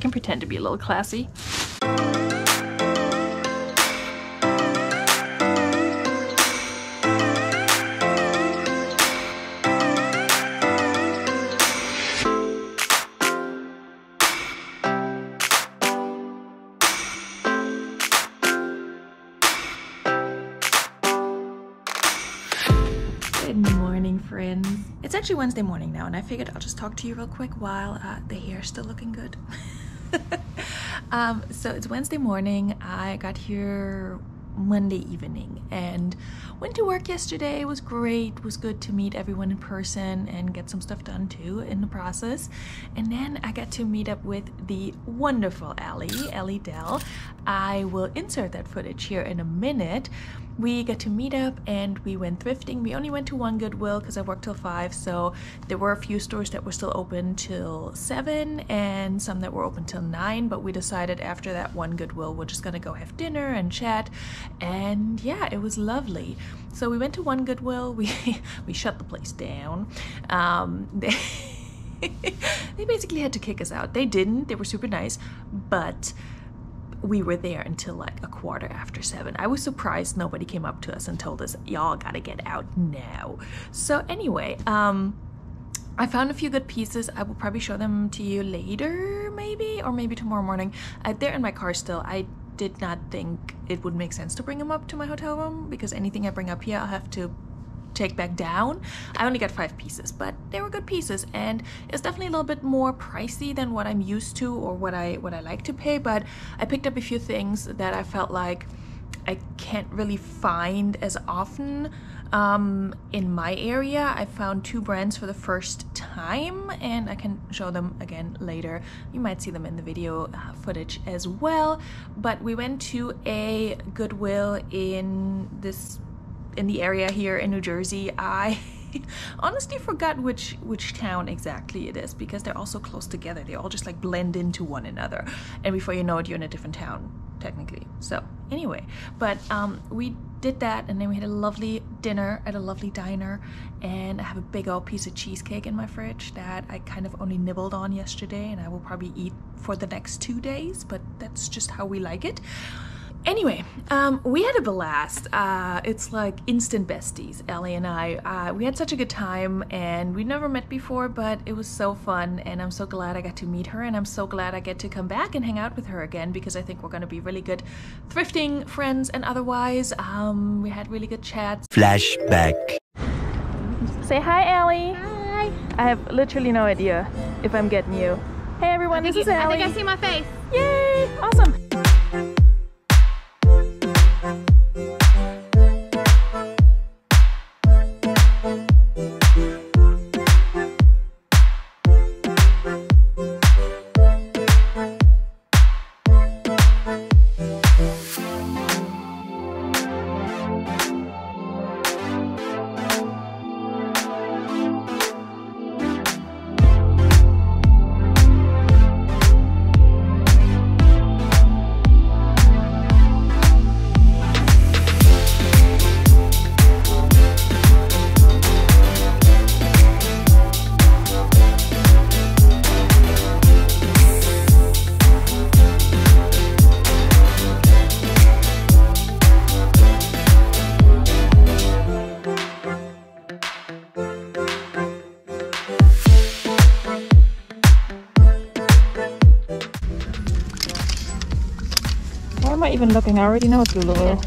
can pretend to be a little classy. Good morning, friends. It's actually Wednesday morning now, and I figured I'll just talk to you real quick while uh, the hair's still looking good. um, so it's Wednesday morning. I got here Monday evening and went to work yesterday. It was great. It was good to meet everyone in person and get some stuff done too in the process. And then I got to meet up with the wonderful Allie, Allie Dell. I will insert that footage here in a minute we got to meet up and we went thrifting. We only went to one Goodwill because I worked till 5, so there were a few stores that were still open till 7 and some that were open till 9, but we decided after that one Goodwill we're just gonna go have dinner and chat, and yeah, it was lovely. So we went to one Goodwill, we, we shut the place down. Um, they, they basically had to kick us out. They didn't, they were super nice, but we were there until like a quarter after seven. I was surprised nobody came up to us and told us, y'all gotta get out now. So, anyway, um, I found a few good pieces. I will probably show them to you later, maybe, or maybe tomorrow morning. Uh, they're in my car still. I did not think it would make sense to bring them up to my hotel room because anything I bring up here, I'll have to take back down. I only got five pieces, but they were good pieces and it's definitely a little bit more pricey than what I'm used to or what I what I like to pay, but I picked up a few things that I felt like I can't really find as often um, in my area. I found two brands for the first time and I can show them again later. You might see them in the video uh, footage as well. But we went to a Goodwill in this in the area here in New Jersey. I honestly forgot which which town exactly it is because they're all so close together. They all just like blend into one another, and before you know it, you're in a different town technically. So anyway, but um, we did that, and then we had a lovely dinner at a lovely diner, and I have a big old piece of cheesecake in my fridge that I kind of only nibbled on yesterday, and I will probably eat for the next two days. But that's just how we like it. Anyway, um, we had a blast. Uh, it's like instant besties, Allie and I. Uh, we had such a good time and we never met before, but it was so fun and I'm so glad I got to meet her and I'm so glad I get to come back and hang out with her again because I think we're going to be really good thrifting friends and otherwise. Um, we had really good chats. Flashback. Say hi, Allie. Hi. I have literally no idea if I'm getting you. Hey everyone, this is Allie. I think I see my face. Yay! Awesome. Am I even looking? I already know it's Lululemon.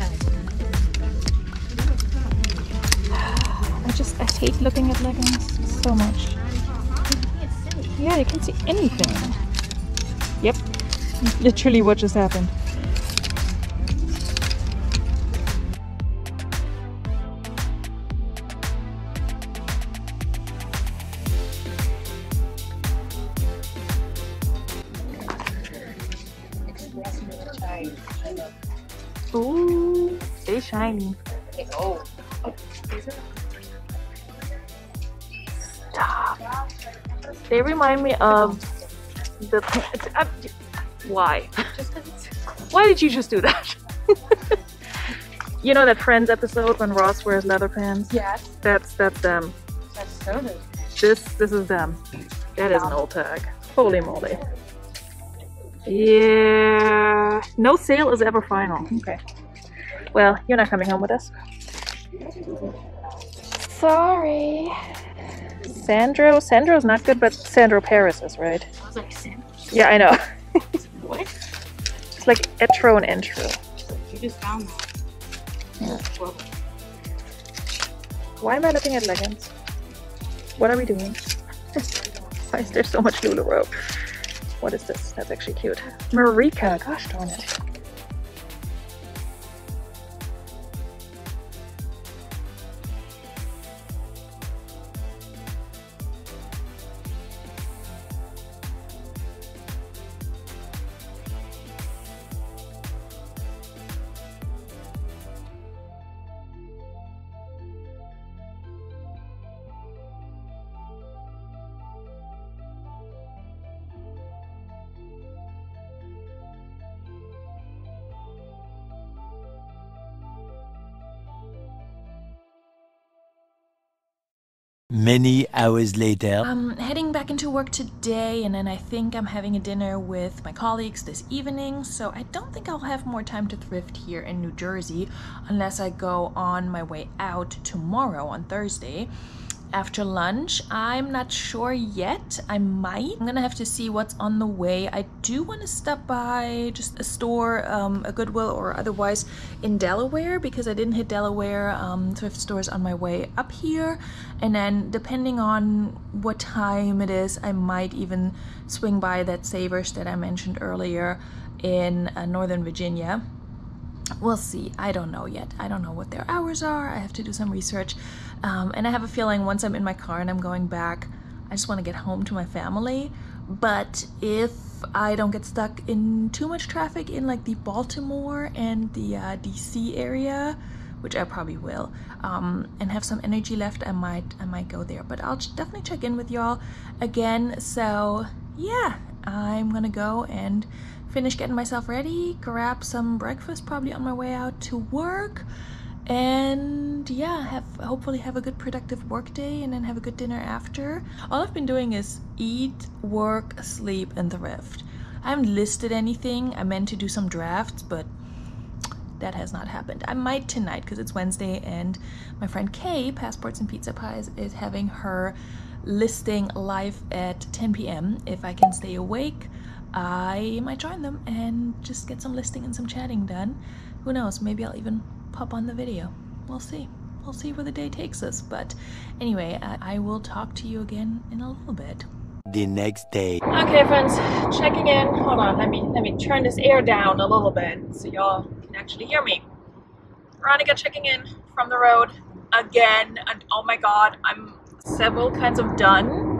I just I hate looking at leggings so much. Yeah, you can't see anything. Yep, literally what just happened. They remind me of the. Uh, why? Why did you just do that? you know that Friends episode when Ross wears leather pants? Yes. That's that's them. That's so good. This this is them. That is an old tag. Holy moly. Yeah, no sale is ever final. Okay. Well, you're not coming home with us. Sorry. Sandro? Sandro's not good, but Sandro Paris is, right? I was like, Sam, Yeah, I know. what? It's like etro and intro. You just found that. Yeah. Well, Why am I looking at leggings? What are we doing? Why is there so much LuLaRoe? What is this? That's actually cute. Marika, gosh darn it. Many hours later. I'm heading back into work today, and then I think I'm having a dinner with my colleagues this evening. So I don't think I'll have more time to thrift here in New Jersey unless I go on my way out tomorrow on Thursday. After lunch, I'm not sure yet. I might. I'm gonna have to see what's on the way. I do want to stop by just a store, um, a Goodwill or otherwise in Delaware because I didn't hit Delaware um, thrift stores on my way up here. And then depending on what time it is, I might even swing by that Savers that I mentioned earlier in uh, Northern Virginia. We'll see. I don't know yet. I don't know what their hours are. I have to do some research. Um, and I have a feeling once I'm in my car and I'm going back, I just want to get home to my family. But if I don't get stuck in too much traffic in like the Baltimore and the uh, DC area, which I probably will, um, and have some energy left, I might I might go there. But I'll definitely check in with y'all again. So yeah, I'm gonna go and finish getting myself ready, grab some breakfast probably on my way out to work, and yeah, have hopefully have a good productive work day and then have a good dinner after. All I've been doing is eat, work, sleep, and thrift. I haven't listed anything. I meant to do some drafts, but that has not happened. I might tonight because it's Wednesday and my friend Kay, Passports and Pizza Pies, is having her listing live at 10 p.m. If I can stay awake, I might join them and just get some listing and some chatting done. Who knows? Maybe I'll even pop on the video. We'll see. We'll see where the day takes us. But anyway, I, I will talk to you again in a little bit. The next day. Okay, friends, checking in. Hold on, let me let me turn this air down a little bit so y'all can actually hear me. Veronika checking in from the road again, and oh my god, I'm several kinds of done,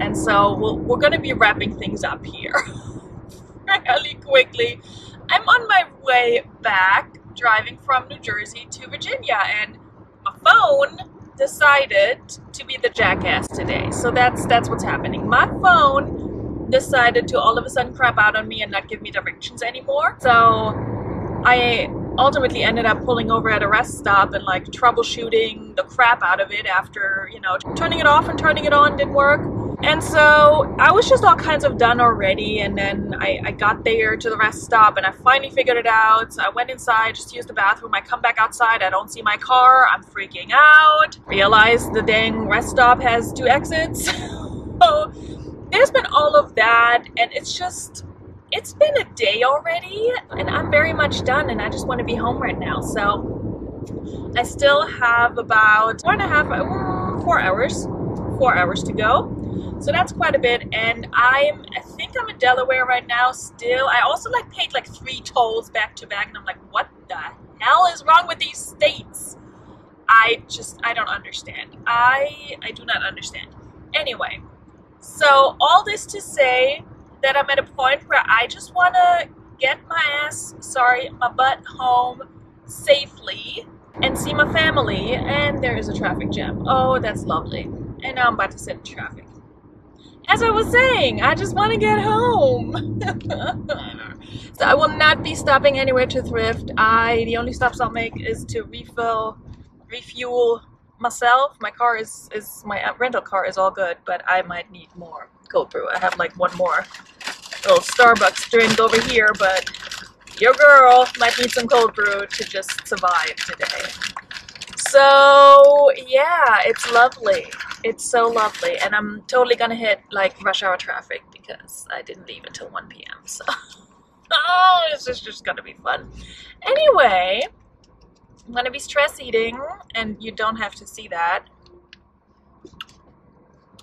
and so we'll, we're gonna be wrapping things up here really quickly. I'm on my way back, driving from New Jersey to Virginia, and my phone decided to be the jackass today. So that's that's what's happening. My phone decided to all of a sudden crap out on me and not give me directions anymore. So I ultimately ended up pulling over at a rest stop and like troubleshooting the crap out of it after, you know, turning it off and turning it on didn't work. And so I was just all kinds of done already. And then I, I got there to the rest stop and I finally figured it out. So I went inside just used the bathroom. I come back outside. I don't see my car. I'm freaking out. Realize the dang rest stop has two exits. so there's been all of that. And it's just, it's been a day already. And I'm very much done. And I just want to be home right now. So I still have about four and a half, uh, hours, four hours to go. So that's quite a bit, and I'm I think I'm in Delaware right now still. I also like paid like three tolls back to back, and I'm like, what the hell is wrong with these states? I just I don't understand. I I do not understand. Anyway, so all this to say that I'm at a point where I just want to get my ass, sorry, my butt home safely and see my family. And there is a traffic jam. Oh, that's lovely. And now I'm about to sit in traffic as I was saying, I just want to get home. so I will not be stopping anywhere to thrift. I the only stops I'll make is to refill, refuel myself. My car is is my uh, rental car is all good, but I might need more cold brew. I have like one more little Starbucks drink over here, but your girl might need some cold brew to just survive today. So yeah, it's lovely. It's so lovely, and I'm totally gonna hit like rush hour traffic because I didn't leave until 1 p.m. So oh, this is just gonna be fun. Anyway, I'm gonna be stress eating, and you don't have to see that.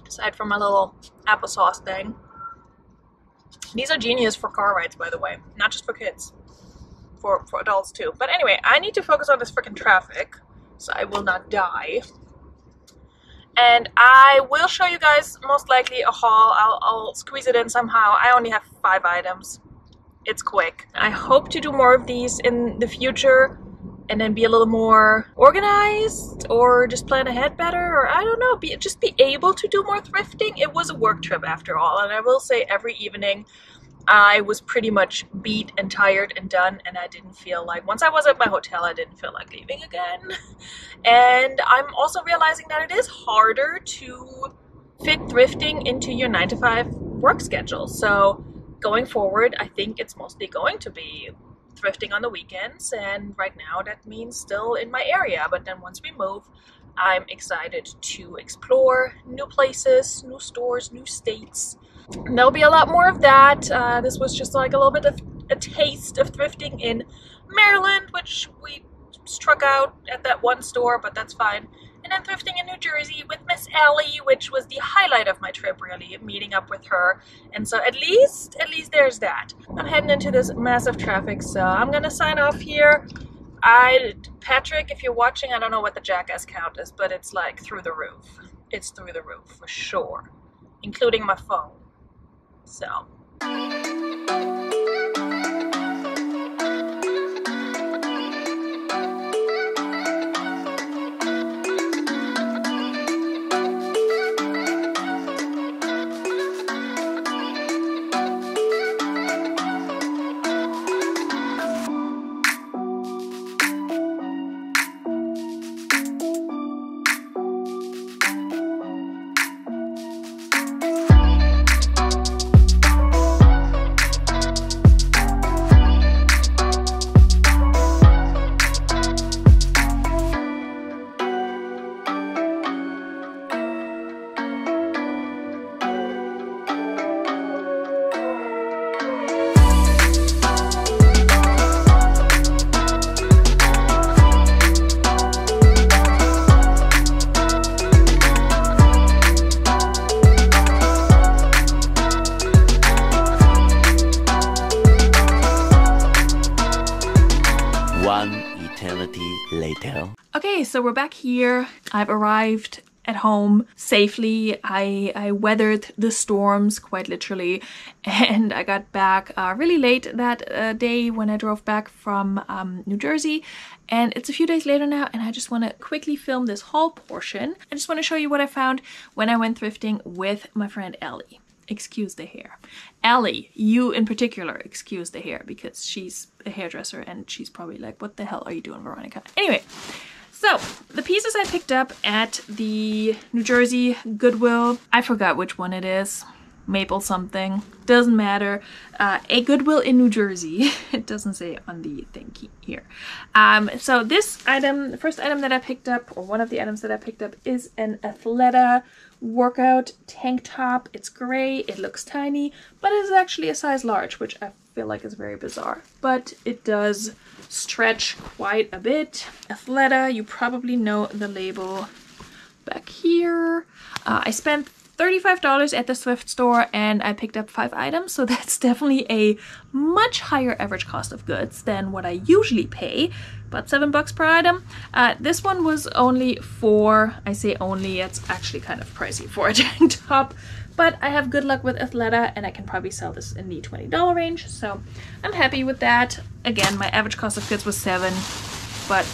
Aside from my little applesauce thing. These are genius for car rides, by the way, not just for kids, for, for adults too. But anyway, I need to focus on this freaking traffic so I will not die. And I will show you guys most likely a haul. I'll, I'll squeeze it in somehow. I only have five items. It's quick. I hope to do more of these in the future and then be a little more organized or just plan ahead better or I don't know, be just be able to do more thrifting. It was a work trip after all, and I will say every evening I was pretty much beat and tired and done, and I didn't feel like once I was at my hotel, I didn't feel like leaving again. And I'm also realizing that it is harder to fit thrifting into your nine to five work schedule. So going forward, I think it's mostly going to be thrifting on the weekends, and right now that means still in my area. But then once we move, I'm excited to explore new places, new stores, new states. There'll be a lot more of that. Uh, this was just like a little bit of a taste of thrifting in Maryland, which we struck out at that one store, but that's fine. And then thrifting in New Jersey with Miss Allie, which was the highlight of my trip, really, meeting up with her. And so at least, at least there's that. I'm heading into this massive traffic, so I'm gonna sign off here. I, Patrick, if you're watching, I don't know what the jackass count is, but it's like through the roof. It's through the roof for sure, including my phone. So. I've arrived at home safely. I, I weathered the storms quite literally, and I got back uh, really late that uh, day when I drove back from um, New Jersey. And it's a few days later now, and I just want to quickly film this haul portion. I just want to show you what I found when I went thrifting with my friend Allie excuse the hair. Allie, you in particular, excuse the hair because she's a hairdresser and she's probably like, what the hell are you doing, Veronika? Anyway, so the pieces I picked up at the New Jersey Goodwill, I forgot which one it is. Maple something, doesn't matter. Uh, a Goodwill in New Jersey. it doesn't say on the thing here. Um, so this item, the first item that I picked up, or one of the items that I picked up, is an Athleta workout tank top. It's gray, it looks tiny, but it is actually a size large, which I feel like is very bizarre. But it does stretch quite a bit. Athleta, you probably know the label back here. Uh, I spent $35 at the thrift store and I picked up five items, so that's definitely a much higher average cost of goods than what I usually pay, about seven bucks per item. Uh, this one was only four, I say only, it's actually kind of pricey for a tank top, but I have good luck with Athleta and I can probably sell this in the $20 range, so I'm happy with that. Again, my average cost of goods was seven, but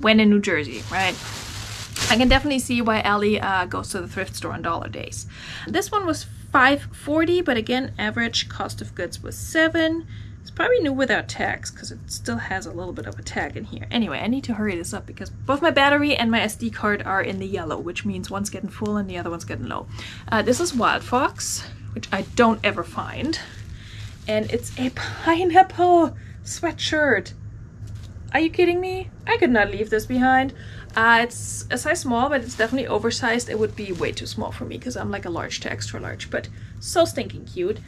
when in New Jersey, right? I can definitely see why Allie uh, goes to the thrift store on dollar days. This one was 5.40, but again, average cost of goods was 7. It's probably new without tags because it still has a little bit of a tag in here. Anyway, I need to hurry this up because both my battery and my SD card are in the yellow, which means one's getting full and the other one's getting low. Uh, this is Wild Fox, which I don't ever find. and it's a pineapple sweatshirt. Are you kidding me? I could not leave this behind. Uh, it's a size small, but it's definitely oversized. It would be way too small for me because I'm like a large to extra large, but so stinking cute.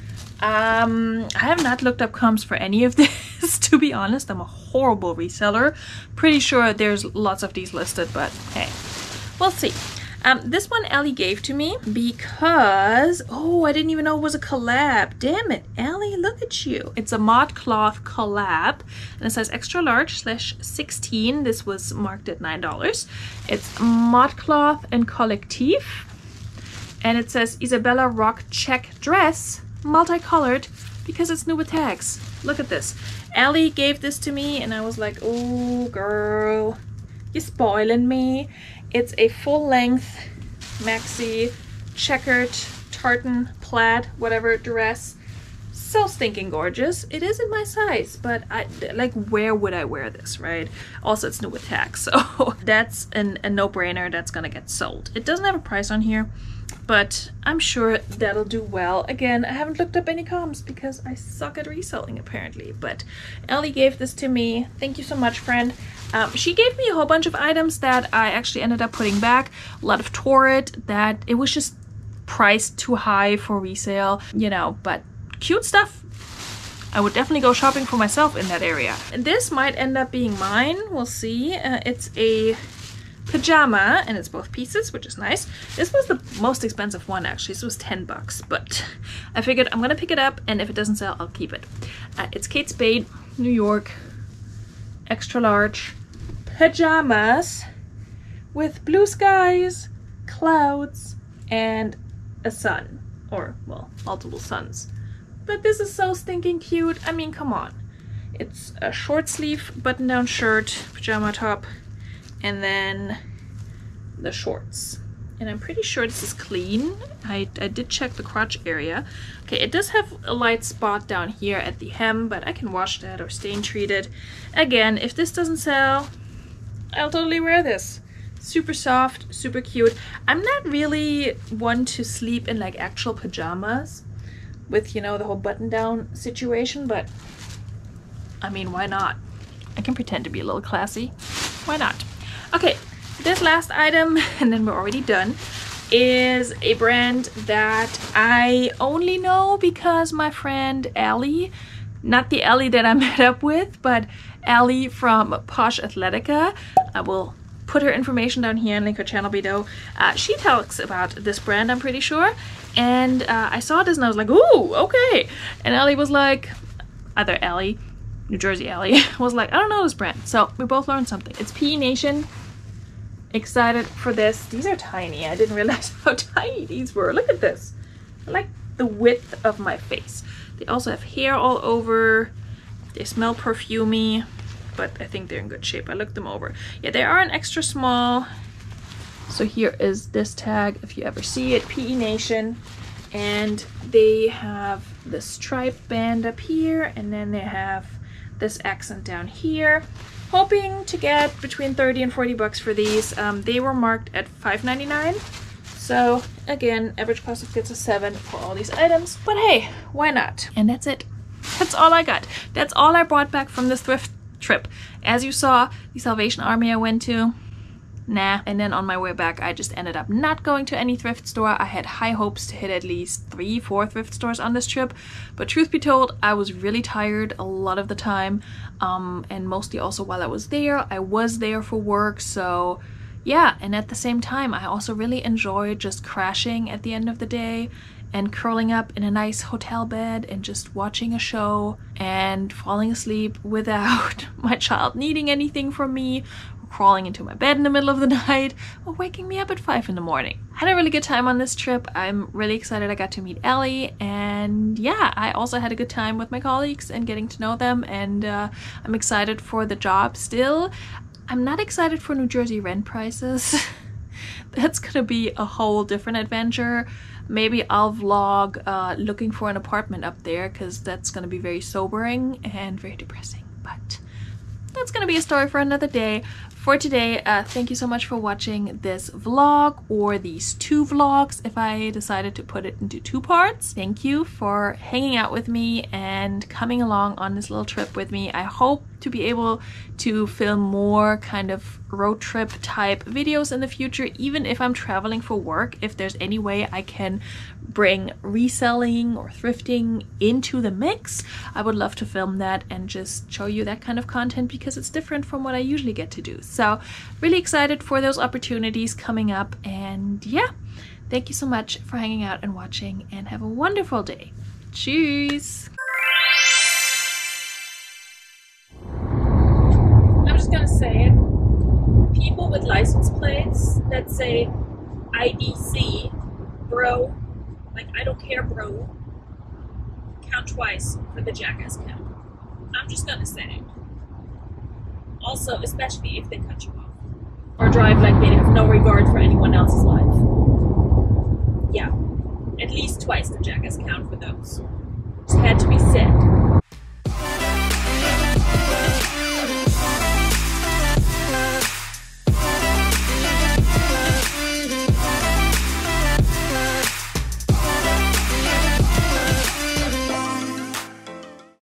Um, I have not looked up comps for any of this, to be honest. I'm a horrible reseller. Pretty sure there's lots of these listed, but hey, we'll see. Um, this one Allie gave to me because, oh, I didn't even know it was a collab. Damn it, Allie, look at you. It's a ModCloth collab and it says extra large slash 16. This was marked at $9. It's ModCloth and Collectif. And it says Isabella Rock check dress, multicolored, because it's new with tags. Look at this. Allie gave this to me and I was like, oh girl, you're spoiling me. It's a full-length maxi checkered tartan plaid whatever dress. So stinking gorgeous. It is in my size, but I like where would I wear this, right? Also, it's new with tax, so that's an, a no-brainer that's gonna get sold. It doesn't have a price on here, but I'm sure that'll do well. Again, I haven't looked up any comps because I suck at reselling apparently, but Allie gave this to me. Thank you so much, friend. Um, she gave me a whole bunch of items that I actually ended up putting back. A lot of Torrid that it was just priced too high for resale, you know, but cute stuff. I would definitely go shopping for myself in that area. And this might end up being mine. We'll see. Uh, it's a pajama and it's both pieces which is nice this was the most expensive one actually this was 10 bucks but i figured i'm gonna pick it up and if it doesn't sell i'll keep it uh, it's kate spade new york extra large pajamas with blue skies clouds and a sun or well multiple suns but this is so stinking cute i mean come on it's a short sleeve button down shirt pajama top and then the shorts. And I'm pretty sure this is clean. I, I did check the crotch area. Okay, it does have a light spot down here at the hem, but I can wash that or stain treat it. Again, if this doesn't sell, I'll totally wear this. Super soft, super cute. I'm not really one to sleep in like actual pajamas with, you know, the whole button down situation, but I mean, why not? I can pretend to be a little classy. Why not? Okay, this last item, and then we're already done, is a brand that I only know because my friend Allie, not the Allie that I met up with, but Allie from Posh Athletica, I will put her information down here and link her channel below. Uh, she talks about this brand, I'm pretty sure. And uh, I saw this and I was like, ooh, okay. And Allie was like, other Allie, New Jersey Allie, was like, I don't know this brand. So we both learned something. It's PE Nation excited for this. These are tiny. I didn't realize how tiny these were. Look at this. I like the width of my face. They also have hair all over. They smell perfumey, but I think they're in good shape. I looked them over. Yeah, they are an extra small. So here is this tag, if you ever see it, PE Nation. And they have the stripe band up here, and then they have this accent down here hoping to get between 30 and 40 bucks for these. Um, they were marked at $5.99. So again, average cost of goods is seven for all these items, but hey, why not? And that's it. That's all I got. That's all I brought back from this thrift trip. As you saw, the Salvation Army I went to, nah. And then on my way back, I just ended up not going to any thrift store. I had high hopes to hit at least three, four thrift stores on this trip. But truth be told, I was really tired a lot of the time. Um, and mostly also while I was there, I was there for work. So yeah, and at the same time, I also really enjoyed just crashing at the end of the day and curling up in a nice hotel bed and just watching a show and falling asleep without my child needing anything from me crawling into my bed in the middle of the night or waking me up at 5 in the morning. I had a really good time on this trip. I'm really excited I got to meet Allie and yeah, I also had a good time with my colleagues and getting to know them and uh, I'm excited for the job still. I'm not excited for New Jersey rent prices. That's gonna be a whole different adventure. Maybe I'll vlog uh, looking for an apartment up there because that's gonna be very sobering and very depressing. But that's gonna be a story for another day. For today, uh, thank you so much for watching this vlog or these two vlogs if I decided to put it into two parts. Thank you for hanging out with me and coming along on this little trip with me. I hope to be able to film more kind of road trip type videos in the future, even if I'm traveling for work, if there's any way I can bring reselling or thrifting into the mix, I would love to film that and just show you that kind of content because it's different from what I usually get to do. So really excited for those opportunities coming up and yeah, thank you so much for hanging out and watching and have a wonderful day. Cheers! I'm just gonna say it. People with license plates that say IDC, bro, like I don't care, bro, count twice for the jackass count. I'm just gonna say it. Also, especially if they cut you off. Or drive like they have no regard for anyone else's life. Yeah. At least twice the jackass count for those. Just had to be said.